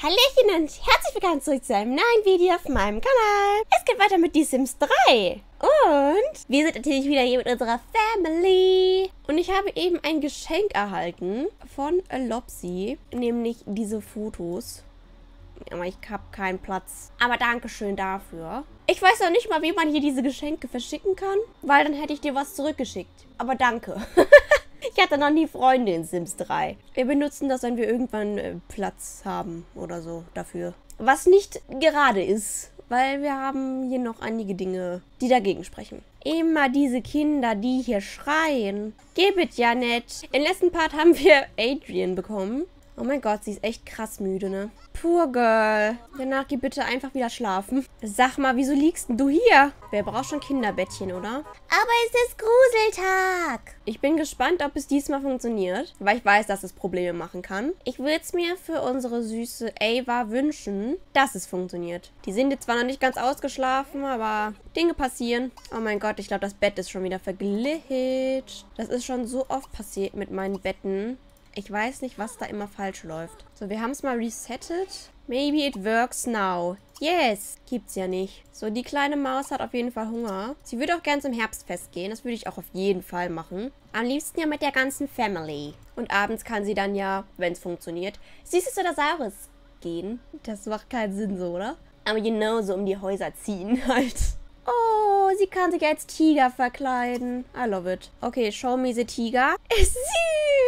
Hallöchen und herzlich willkommen zurück zu einem neuen Video auf meinem Kanal. Es geht weiter mit The Sims 3. Und wir sind natürlich wieder hier mit unserer Family. Und ich habe eben ein Geschenk erhalten von Lopsy, nämlich diese Fotos. Aber ich habe keinen Platz. Aber Dankeschön dafür. Ich weiß noch nicht mal, wie man hier diese Geschenke verschicken kann, weil dann hätte ich dir was zurückgeschickt. Aber danke. Ich hatte noch nie Freunde in Sims 3. Wir benutzen das, wenn wir irgendwann äh, Platz haben oder so dafür. Was nicht gerade ist, weil wir haben hier noch einige Dinge, die dagegen sprechen. Immer diese Kinder, die hier schreien. Gebet ja nicht. Im letzten Part haben wir Adrian bekommen. Oh mein Gott, sie ist echt krass müde, ne? Poor Girl. Danach geh bitte einfach wieder schlafen. Sag mal, wieso liegst du hier? Wer braucht schon Kinderbettchen, oder? Aber es ist Gruseltag. Ich bin gespannt, ob es diesmal funktioniert, weil ich weiß, dass es Probleme machen kann. Ich würde es mir für unsere süße Ava wünschen, dass es funktioniert. Die sind jetzt zwar noch nicht ganz ausgeschlafen, aber Dinge passieren. Oh mein Gott, ich glaube, das Bett ist schon wieder verglitscht. Das ist schon so oft passiert mit meinen Betten. Ich weiß nicht, was da immer falsch läuft. So, wir haben es mal resettet. Maybe it works now. Yes. Gibt's ja nicht. So, die kleine Maus hat auf jeden Fall Hunger. Sie würde auch gern zum Herbstfest gehen. Das würde ich auch auf jeden Fall machen. Am liebsten ja mit der ganzen Family. Und abends kann sie dann ja, wenn es funktioniert, Süßes oder Saures gehen. Das macht keinen Sinn so, oder? Aber genau so um die Häuser ziehen halt. Oh, sie kann sich als Tiger verkleiden. I love it. Okay, show me the Tiger. Ist süß.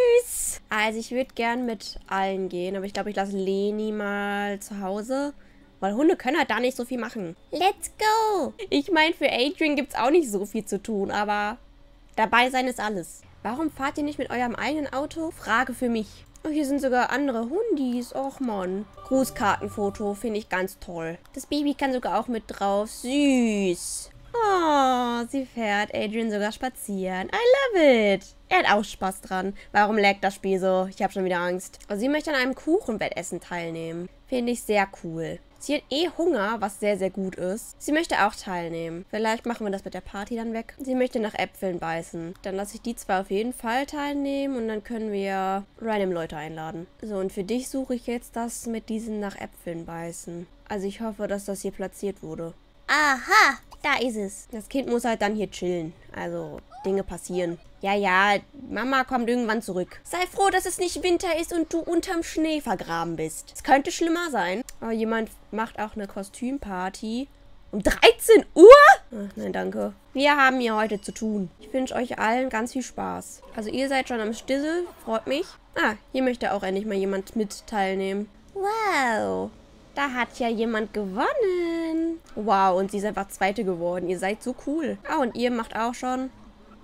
Also ich würde gern mit allen gehen, aber ich glaube, ich lasse Leni mal zu Hause. Weil Hunde können halt da nicht so viel machen. Let's go. Ich meine, für Adrian gibt es auch nicht so viel zu tun, aber dabei sein ist alles. Warum fahrt ihr nicht mit eurem eigenen Auto? Frage für mich. Oh, hier sind sogar andere Hundis. Och, Mann. Grußkartenfoto finde ich ganz toll. Das Baby kann sogar auch mit drauf. Süß. Oh, sie fährt Adrian sogar spazieren. I love it. Er hat auch Spaß dran. Warum laggt das Spiel so? Ich habe schon wieder Angst. Oh, sie möchte an einem Kuchenwettessen teilnehmen. Finde ich sehr cool. Sie hat eh Hunger, was sehr, sehr gut ist. Sie möchte auch teilnehmen. Vielleicht machen wir das mit der Party dann weg. Sie möchte nach Äpfeln beißen. Dann lasse ich die zwei auf jeden Fall teilnehmen und dann können wir random Leute einladen. So, und für dich suche ich jetzt das mit diesen nach Äpfeln beißen. Also ich hoffe, dass das hier platziert wurde. Aha, da ist es. Das Kind muss halt dann hier chillen. Also Dinge passieren. Ja, ja, Mama kommt irgendwann zurück. Sei froh, dass es nicht Winter ist und du unterm Schnee vergraben bist. Es könnte schlimmer sein. Aber jemand macht auch eine Kostümparty. Um 13 Uhr? Ach, nein, danke. Wir haben hier heute zu tun. Ich wünsche euch allen ganz viel Spaß. Also ihr seid schon am Stissel. Freut mich. Ah, hier möchte auch endlich mal jemand mit teilnehmen. Wow. Da hat ja jemand gewonnen. Wow, und sie ist einfach Zweite geworden. Ihr seid so cool. Ah, und ihr macht auch schon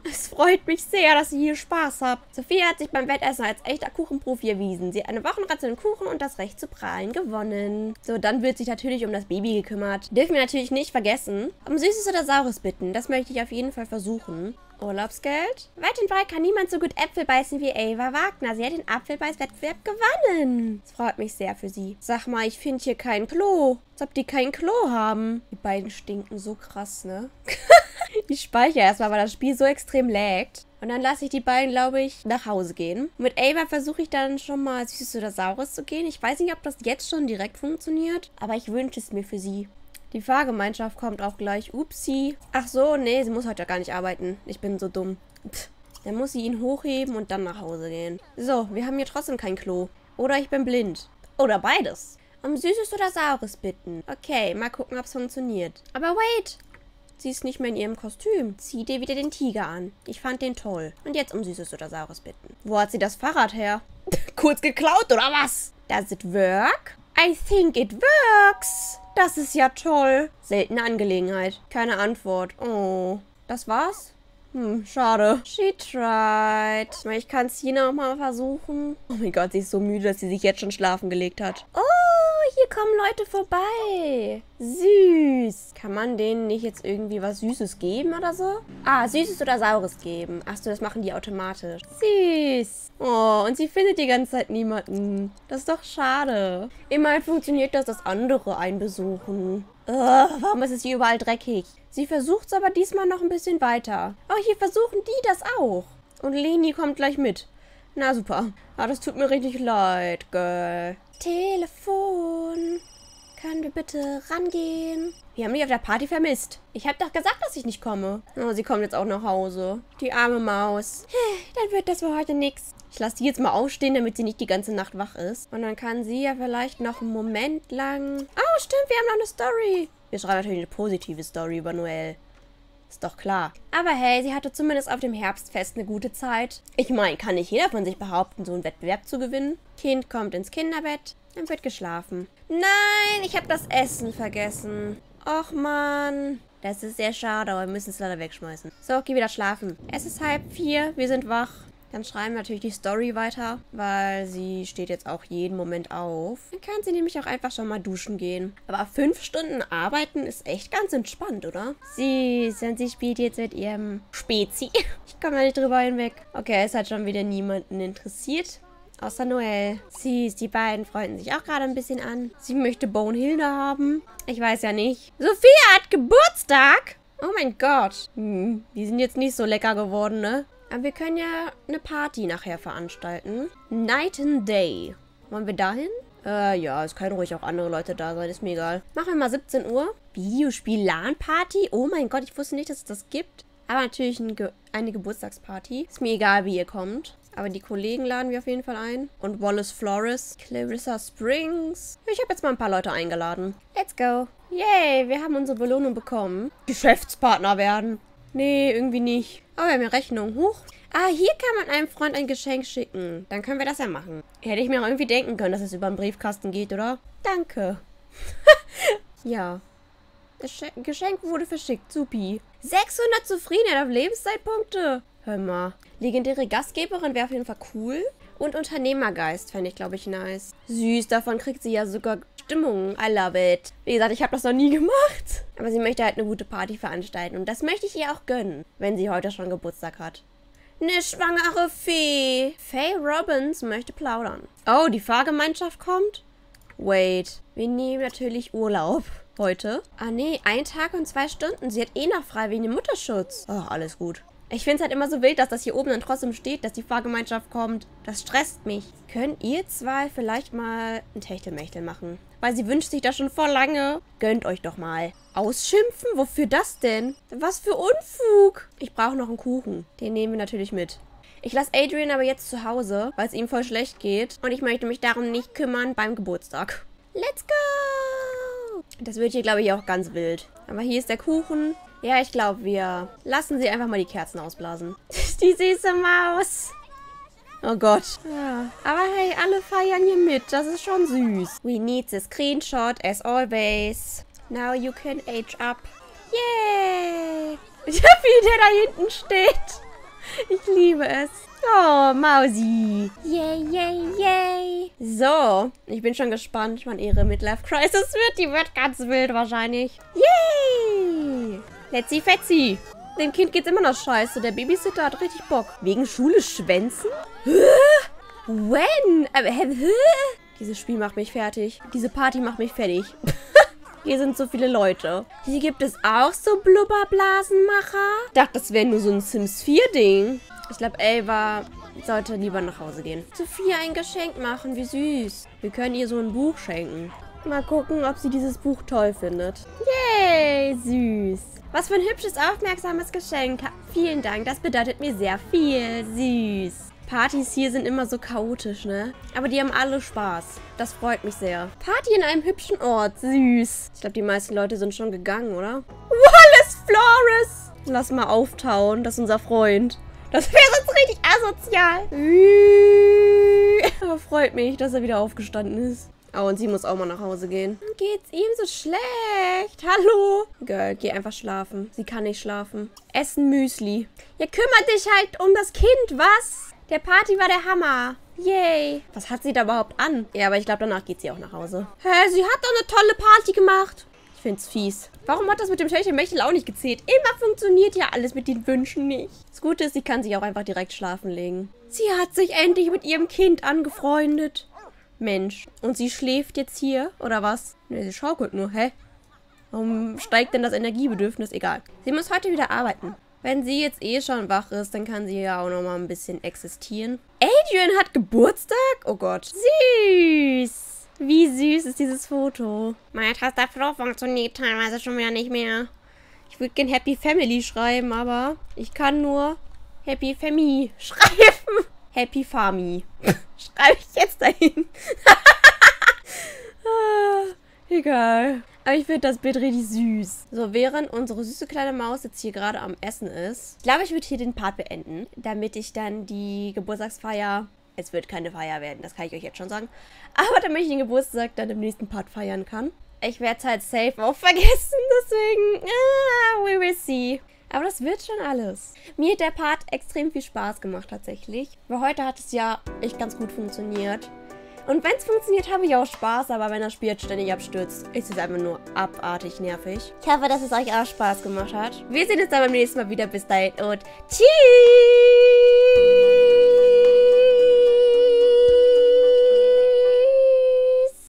es freut mich sehr, dass ihr hier Spaß habt. Sophie hat sich beim Wettessen als echter Kuchenprofi erwiesen. Sie hat eine Wochenration Kuchen und das Recht zu prahlen gewonnen. So, dann wird sich natürlich um das Baby gekümmert. Dürfen wir natürlich nicht vergessen. Um Süßes oder Saures bitten. Das möchte ich auf jeden Fall versuchen. Urlaubsgeld? Weit und breit kann niemand so gut Äpfel beißen wie Ava Wagner. Sie hat den Apfelbeißwettbewerb gewonnen. Das freut mich sehr für sie. Sag mal, ich finde hier kein Klo. Als ob die kein Klo haben. Die beiden stinken so krass, ne? ich speichere erstmal, weil das Spiel so extrem laggt. Und dann lasse ich die beiden, glaube ich, nach Hause gehen. Mit Ava versuche ich dann schon mal Süßes oder Saures zu gehen. Ich weiß nicht, ob das jetzt schon direkt funktioniert, aber ich wünsche es mir für sie. Die Fahrgemeinschaft kommt auch gleich. Upsi. Ach so, nee, sie muss heute ja gar nicht arbeiten. Ich bin so dumm. Pff. Dann muss sie ihn hochheben und dann nach Hause gehen. So, wir haben hier trotzdem kein Klo. Oder ich bin blind. Oder beides. Um Süßes oder Saures bitten. Okay, mal gucken, ob es funktioniert. Aber wait! Sie ist nicht mehr in ihrem Kostüm. Zieh dir wieder den Tiger an. Ich fand den toll. Und jetzt um Süßes oder Saures bitten. Wo hat sie das Fahrrad her? Kurz geklaut, oder was? Does it work? I think it works. Das ist ja toll. Seltene Angelegenheit. Keine Antwort. Oh. Das war's? Hm, schade. She tried. Ich kann es hier nochmal versuchen. Oh mein Gott, sie ist so müde, dass sie sich jetzt schon schlafen gelegt hat. Oh, kommen Leute vorbei. Süß. Kann man denen nicht jetzt irgendwie was Süßes geben oder so? Ah, Süßes oder Saures geben. Achso, das machen die automatisch. Süß. Oh, und sie findet die ganze Zeit niemanden. Das ist doch schade. Immerhin funktioniert das, dass andere einbesuchen. Ugh, warum ist es hier überall dreckig? Sie versucht es aber diesmal noch ein bisschen weiter. Oh, hier versuchen die das auch. Und Leni kommt gleich mit. Na super. Ah, das tut mir richtig leid, Girl. Telefon. bitte rangehen? Wir haben mich auf der Party vermisst. Ich habe doch gesagt, dass ich nicht komme. Oh, sie kommt jetzt auch nach Hause. Die arme Maus. Dann wird das für heute nichts. Ich lasse die jetzt mal aufstehen, damit sie nicht die ganze Nacht wach ist. Und dann kann sie ja vielleicht noch einen Moment lang... Oh, stimmt, wir haben noch eine Story. Wir schreiben natürlich eine positive Story über Noel. Ist doch klar. Aber hey, sie hatte zumindest auf dem Herbstfest eine gute Zeit. Ich meine, kann nicht jeder von sich behaupten, so einen Wettbewerb zu gewinnen. Kind kommt ins Kinderbett, dann wird geschlafen. Nein, ich habe das Essen vergessen. Och man. Das ist sehr schade, aber wir müssen es leider wegschmeißen. So, geh wieder schlafen. Es ist halb vier, wir sind wach. Dann schreiben wir natürlich die Story weiter, weil sie steht jetzt auch jeden Moment auf. Dann kann sie nämlich auch einfach schon mal duschen gehen. Aber fünf Stunden arbeiten ist echt ganz entspannt, oder? Süß, und sie spielt jetzt mit ihrem Spezi. Ich komme da nicht drüber hinweg. Okay, es hat schon wieder niemanden interessiert. Außer Noel. Süß, die beiden freunden sich auch gerade ein bisschen an. Sie möchte Bonehilde haben. Ich weiß ja nicht. Sophia hat Geburtstag! Oh mein Gott. Hm, die sind jetzt nicht so lecker geworden, ne? Aber wir können ja eine Party nachher veranstalten. Night and Day. Wollen wir dahin? Äh, ja, es können ruhig auch andere Leute da sein, ist mir egal. Machen wir mal 17 Uhr. Videospiel-LAN-Party? Oh mein Gott, ich wusste nicht, dass es das gibt. Aber natürlich ein Ge eine Geburtstagsparty. Ist mir egal, wie ihr kommt. Aber die Kollegen laden wir auf jeden Fall ein. Und Wallace Flores, Clarissa Springs. Ich habe jetzt mal ein paar Leute eingeladen. Let's go. Yay, wir haben unsere Belohnung bekommen. Geschäftspartner werden. Nee, irgendwie nicht. Oh, wir haben eine Rechnung. Huch. Ah, hier kann man einem Freund ein Geschenk schicken. Dann können wir das ja machen. Hätte ich mir auch irgendwie denken können, dass es über den Briefkasten geht, oder? Danke. ja. Das Geschenk wurde verschickt. Supi. 600 Zufriedenheit auf Lebenszeitpunkte. Hör mal. Legendäre Gastgeberin wäre auf jeden Fall cool. Und Unternehmergeist fände ich, glaube ich, nice. Süß, davon kriegt sie ja sogar Stimmung. I love it. Wie gesagt, ich habe das noch nie gemacht. Aber sie möchte halt eine gute Party veranstalten. Und das möchte ich ihr auch gönnen, wenn sie heute schon Geburtstag hat. Eine schwangere Fee. Faye Robbins möchte plaudern. Oh, die Fahrgemeinschaft kommt? Wait. Wir nehmen natürlich Urlaub. Heute? Ah, nee. Ein Tag und zwei Stunden. Sie hat eh noch frei wegen dem Mutterschutz. Oh, alles gut. Ich finde es halt immer so wild, dass das hier oben dann trotzdem steht, dass die Fahrgemeinschaft kommt. Das stresst mich. Könnt ihr zwei vielleicht mal ein Techtelmechtel machen? Weil sie wünscht sich das schon vor lange. Gönnt euch doch mal. Ausschimpfen? Wofür das denn? Was für Unfug. Ich brauche noch einen Kuchen. Den nehmen wir natürlich mit. Ich lasse Adrian aber jetzt zu Hause, weil es ihm voll schlecht geht. Und ich möchte mich darum nicht kümmern beim Geburtstag. Let's go! Das wird hier, glaube ich, auch ganz wild. Aber hier ist der Kuchen. Ja, ich glaube, wir lassen sie einfach mal die Kerzen ausblasen. die süße Maus. Oh Gott. Ja. Aber hey, alle feiern hier mit. Das ist schon süß. We need the screenshot as always. Now you can age up. Yay! Ich hab wie der da hinten steht. Ich liebe es. Oh, Mausi. Yay, yay, yay. So, ich bin schon gespannt, wann ihre Midlife Crisis wird. Die wird ganz wild wahrscheinlich. Yay! Letzi Fetzi. Dem Kind geht's immer noch scheiße. Der Babysitter hat richtig Bock. Wegen Schule schwänzen? When? Dieses Spiel macht mich fertig. Diese Party macht mich fertig. Hier sind so viele Leute. Hier gibt es auch so Blubberblasenmacher. Ich dachte, das wäre nur so ein Sims 4-Ding. Ich glaube, Ava sollte lieber nach Hause gehen. Sophia ein Geschenk machen, wie süß. Wir können ihr so ein Buch schenken. Mal gucken, ob sie dieses Buch toll findet. Yay, süß. Was für ein hübsches, aufmerksames Geschenk. Vielen Dank, das bedeutet mir sehr viel. Süß. Partys hier sind immer so chaotisch, ne? Aber die haben alle Spaß. Das freut mich sehr. Party in einem hübschen Ort. Süß. Ich glaube, die meisten Leute sind schon gegangen, oder? Wallace Flores! Lass mal auftauen. Das ist unser Freund. Das wäre sonst richtig asozial. Aber freut mich, dass er wieder aufgestanden ist. Oh, und sie muss auch mal nach Hause gehen. Geht's ihm so schlecht? Hallo? Girl, geh einfach schlafen. Sie kann nicht schlafen. Essen Müsli. Ja, kümmert dich halt um das Kind, was? Der Party war der Hammer. Yay. Was hat sie da überhaupt an? Ja, aber ich glaube, danach geht sie auch nach Hause. Hä, sie hat doch eine tolle Party gemacht. Ich find's fies. Warum hat das mit dem Schächtelmächtel auch nicht gezählt? Immer funktioniert ja alles mit den Wünschen nicht. Das Gute ist, sie kann sich auch einfach direkt schlafen legen. Sie hat sich endlich mit ihrem Kind angefreundet. Mensch. Und sie schläft jetzt hier, oder was? Ne, sie schaukelt nur, hä? Warum steigt denn das Energiebedürfnis? Egal. Sie muss heute wieder arbeiten. Wenn sie jetzt eh schon wach ist, dann kann sie ja auch noch mal ein bisschen existieren. Adrian hat Geburtstag? Oh Gott. Süß. Wie süß ist dieses Foto. Meine Tastatur funktioniert teilweise schon wieder nicht mehr. Ich würde gern Happy Family schreiben, aber ich kann nur Happy Family schreiben. Happy Farmy. Schreibe ich jetzt dahin. ah, egal. Aber ich finde das Bild richtig süß. So, während unsere süße kleine Maus jetzt hier gerade am Essen ist, ich glaube, ich würde hier den Part beenden, damit ich dann die Geburtstagsfeier es wird keine Feier werden, das kann ich euch jetzt schon sagen. Aber damit ich den Geburtstag dann im nächsten Part feiern kann. Ich werde es halt safe auch vergessen, deswegen, ah, we will see. Aber das wird schon alles. Mir hat der Part extrem viel Spaß gemacht tatsächlich. Weil heute hat es ja echt ganz gut funktioniert. Und wenn es funktioniert, habe ich auch Spaß, aber wenn das Spiel jetzt ständig abstürzt, ist es einfach nur abartig nervig. Ich hoffe, dass es euch auch Spaß gemacht hat. Wir sehen uns dann beim nächsten Mal wieder. Bis dahin und tschüss!